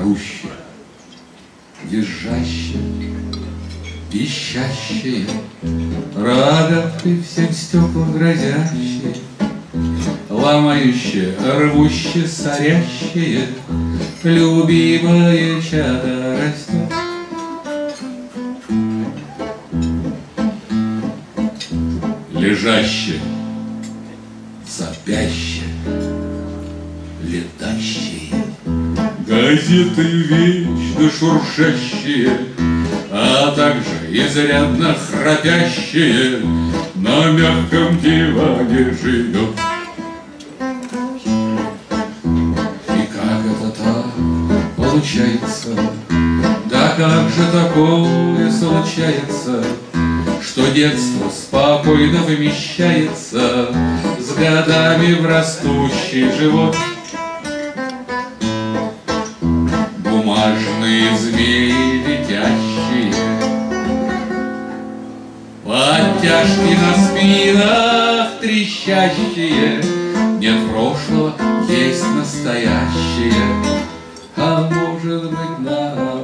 рвущие, визжащие, пищащие, Рогатки всем стеклам грозящие, Ломающие, рвущие, сорящие, Любимое чадо растет. Лежащие, сопящие, летащие, Газеты вечно шуршащие, А также изрядно храпящие На мягком диване живет. И как это так получается, Да как же такое случается, Что детство спокойно вымещается С годами в растущий живот. Бумажные змеи летящие, Подтяжки на спинах трещащие, Нет прошлого, есть настоящее, А может быть наоборот.